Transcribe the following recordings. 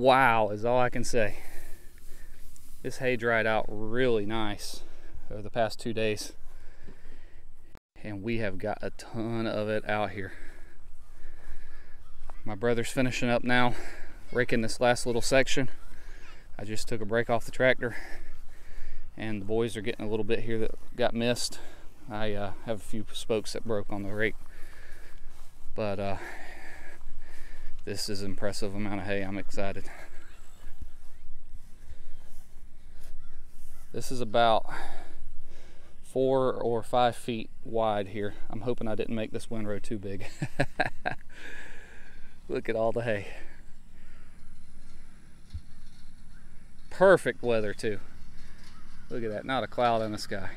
wow is all I can say. This hay dried out really nice over the past two days. And we have got a ton of it out here. My brother's finishing up now, raking this last little section. I just took a break off the tractor and the boys are getting a little bit here that got missed. I uh, have a few spokes that broke on the rake, but uh, this is impressive amount of hay. I'm excited. This is about four or five feet wide here. I'm hoping I didn't make this windrow too big. Look at all the hay. Perfect weather too. Look at that, not a cloud in the sky.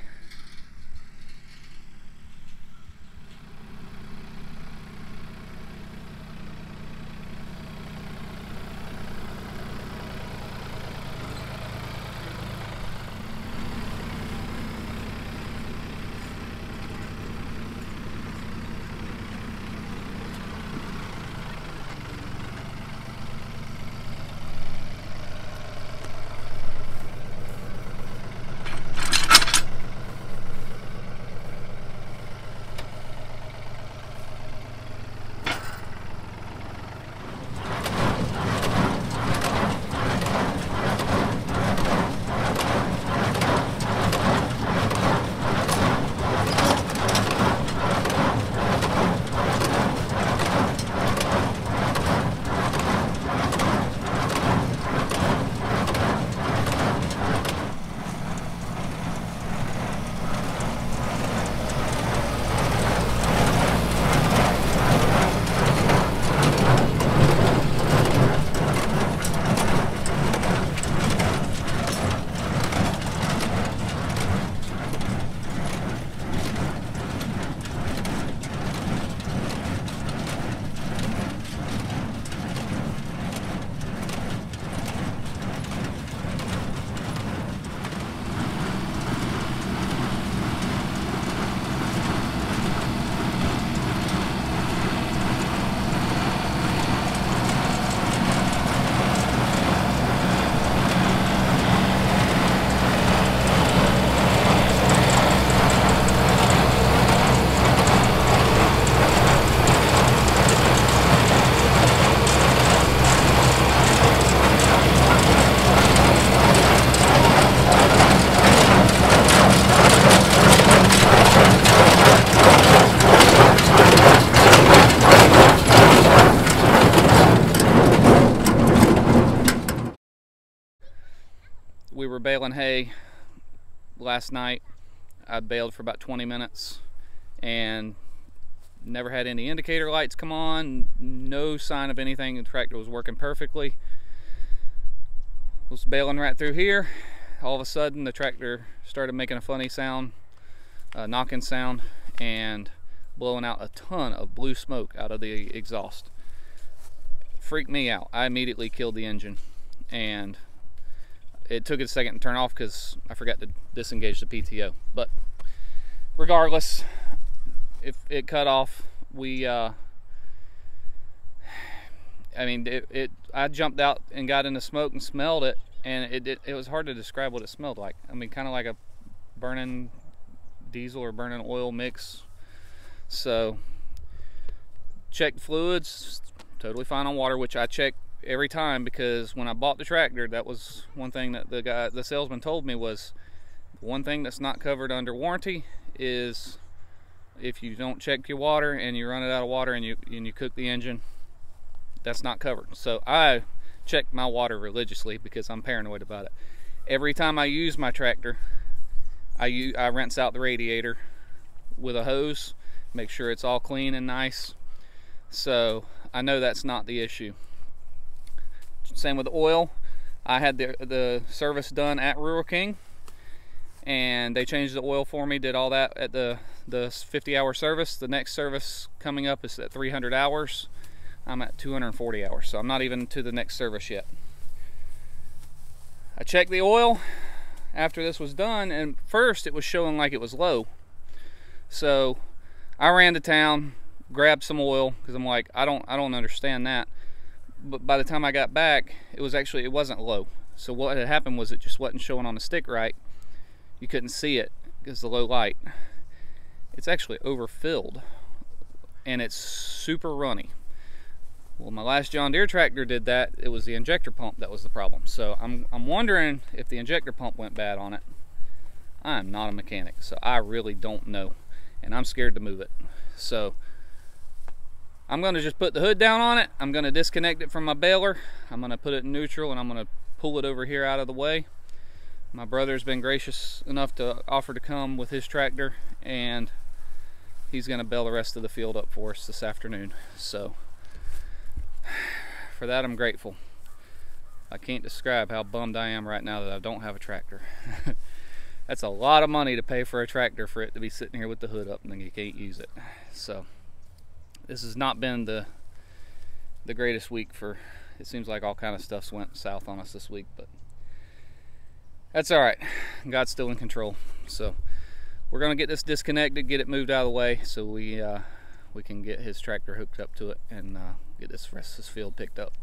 Baling hay last night. I baled for about 20 minutes and never had any indicator lights come on, no sign of anything. The tractor was working perfectly. Was baling right through here. All of a sudden, the tractor started making a funny sound, a knocking sound, and blowing out a ton of blue smoke out of the exhaust. Freaked me out. I immediately killed the engine and it took it a second to turn off because I forgot to disengage the PTO. But regardless, if it cut off, we, uh, I mean, it, it, I jumped out and got in the smoke and smelled it, and it, it, it was hard to describe what it smelled like. I mean, kind of like a burning diesel or burning oil mix. So, checked fluids, totally fine on water, which I checked every time because when I bought the tractor, that was one thing that the guy, the salesman told me was one thing that's not covered under warranty is if you don't check your water and you run it out of water and you and you cook the engine, that's not covered. So I check my water religiously because I'm paranoid about it. Every time I use my tractor, I use, I rinse out the radiator with a hose, make sure it's all clean and nice. So I know that's not the issue. Same with oil. I had the, the service done at Rural King and they changed the oil for me, did all that at the, the 50 hour service. The next service coming up is at 300 hours. I'm at 240 hours, so I'm not even to the next service yet. I checked the oil after this was done and first it was showing like it was low. So I ran to town, grabbed some oil because I'm like, I don't, I don't understand that but by the time I got back, it was actually it wasn't low. So what had happened was it just wasn't showing on the stick right. You couldn't see it because the low light. It's actually overfilled, and it's super runny. Well, my last John Deere tractor did that. It was the injector pump that was the problem. So I'm I'm wondering if the injector pump went bad on it. I am not a mechanic, so I really don't know, and I'm scared to move it. So I'm going to just put the hood down on it. I'm going to disconnect it from my baler. I'm going to put it in neutral and I'm going to pull it over here out of the way. My brother's been gracious enough to offer to come with his tractor and he's going to bale the rest of the field up for us this afternoon. So for that I'm grateful. I can't describe how bummed I am right now that I don't have a tractor. That's a lot of money to pay for a tractor for it to be sitting here with the hood up and then you can't use it. So this has not been the the greatest week for it seems like all kind of stuff's went south on us this week but that's all right. God's still in control. So we're to get this disconnected get it moved out of the way so we uh, we can get his tractor hooked up to it and uh, get this rest of this field picked up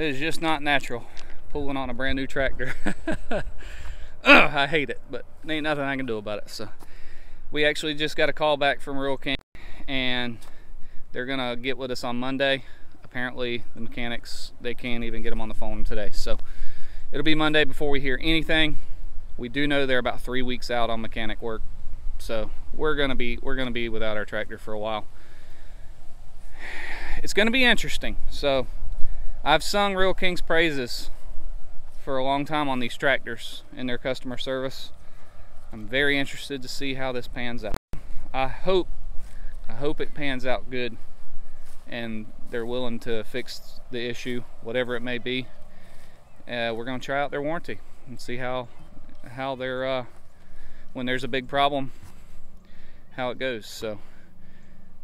It is just not natural pulling on a brand new tractor. I hate it, but ain't nothing I can do about it. So we actually just got a call back from Rural King and they're gonna get with us on Monday. Apparently the mechanics, they can't even get them on the phone today. So it'll be Monday before we hear anything. We do know they're about three weeks out on mechanic work. So we're gonna be we're gonna be without our tractor for a while. It's gonna be interesting. So I've sung Rural King's praises for a long time on these tractors and their customer service. I'm very interested to see how this pans out. I hope I hope it pans out good and they're willing to fix the issue, whatever it may be. Uh, we're going to try out their warranty and see how how they're uh, when there's a big problem, how it goes. So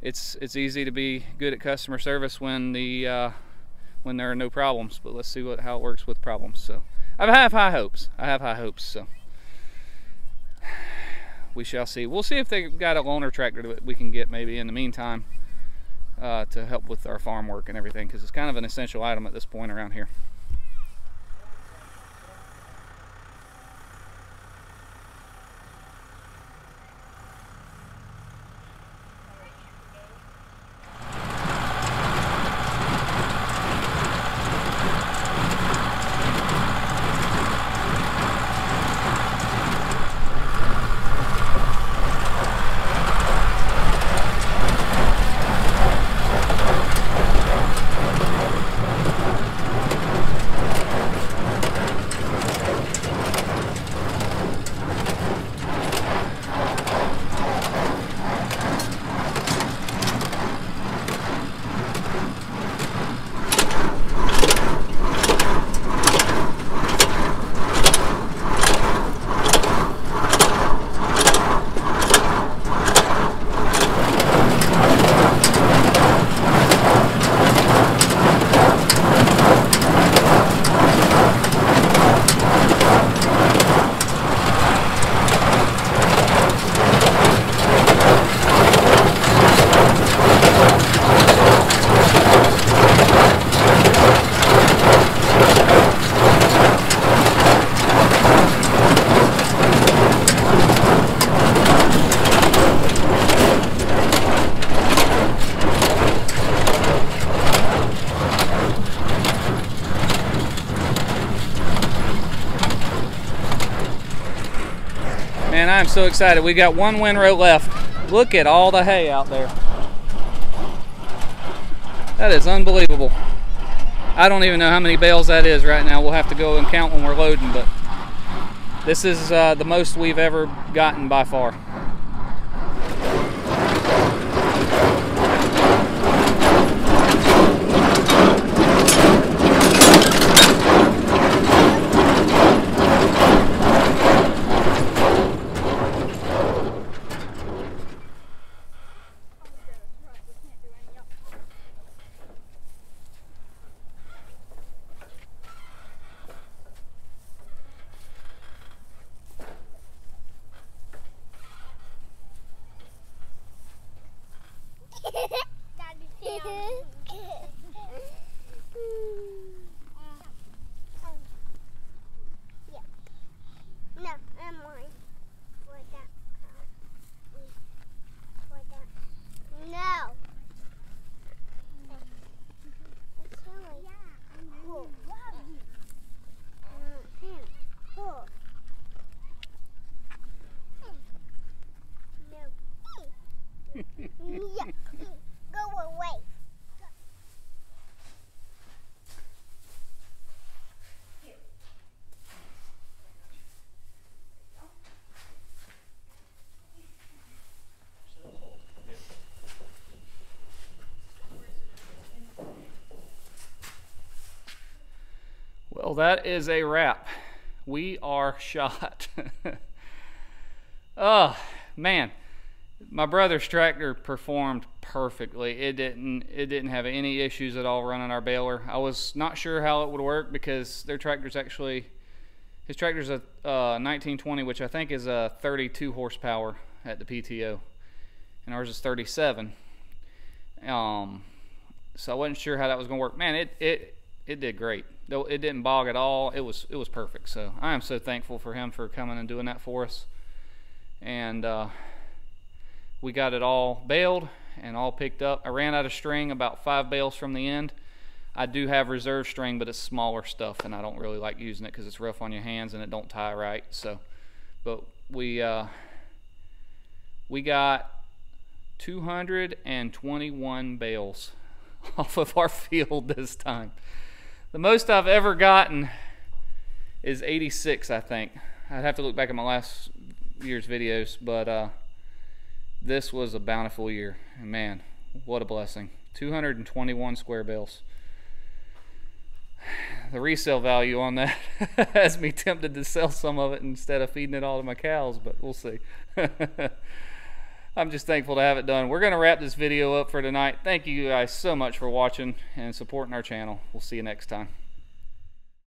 it's it's easy to be good at customer service when the uh, when there are no problems. But let's see what how it works with problems. So I have high hopes. I have high hopes. So we shall see. We'll see if they got a loaner tractor that we can get maybe in the meantime uh, to help with our farm work and everything because it's kind of an essential item at this point around here. Man, I'm so excited. We got one windrow left. Look at all the hay out there. That is unbelievable. I don't even know how many bales that is right now. We'll have to go and count when we're loading, but this is uh, the most we've ever gotten by far. That is a wrap. We are shot. oh, man. My brother's tractor performed perfectly. It didn't it didn't have any issues at all running our baler. I was not sure how it would work because their tractor's actually his tractor's a uh, 1920, which I think is a 32 horsepower at the PTO, and ours is 37. Um, so I wasn't sure how that was going to work. Man, it it it did great. It didn't bog at all. It was it was perfect. So I am so thankful for him for coming and doing that for us. And uh, we got it all baled and all picked up. I ran out of string about five bales from the end. I do have reserve string, but it's smaller stuff, and I don't really like using it because it's rough on your hands and it don't tie right. So, but we uh, we got 221 bales off of our field this time. The most I've ever gotten is 86, I think. I'd have to look back at my last year's videos, but uh, this was a bountiful year. And man, what a blessing. 221 square bales. The resale value on that has me tempted to sell some of it instead of feeding it all to my cows, but we'll see. I'm just thankful to have it done. We're going to wrap this video up for tonight. Thank you guys so much for watching and supporting our channel. We'll see you next time.